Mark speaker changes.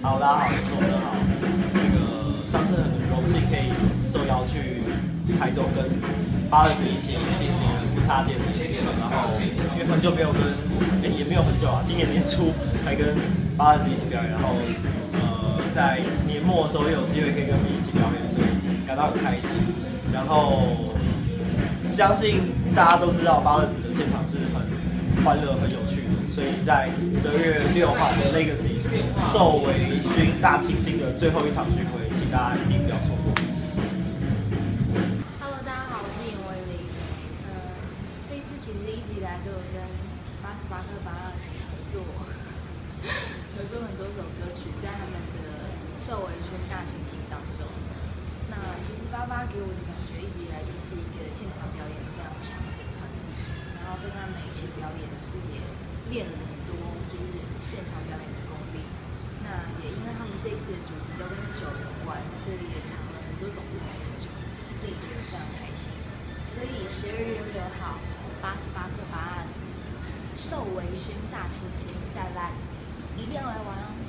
Speaker 1: 好，大家好，我是好。那个上次很荣幸可以受邀去台中跟八二子一起进行不插电的演出，然后因为很久没有跟，哎、也没有很久啊，今年年初还跟八二子一起表演，然后呃在年末的时候又有机会可以跟我们一起表演，所以感到很开心。然后相信大家都知道八二子的现场是很欢乐、很有趣，所以在十二月六号的 Legacy 受微醺大清新的最后一场巡回，请大家一定不要错过。
Speaker 2: Hello，大家好，我是严维玲。呃，这一次其实一直以来都有跟八十八克八二合作，合作很多首歌曲，在他们的受微醺大清新当中。那其实八八给我的感觉一直以来就是一个现场表演非常强，一起表演，就是也练了很多就是现场表演的功力。那也因为他们这次的主题都跟酒有关，所以也尝了很多种不同的酒，自己觉得非常开心。所以十二月六号，八十八个八二子受微醺大清新在 l a 一定要来玩哦。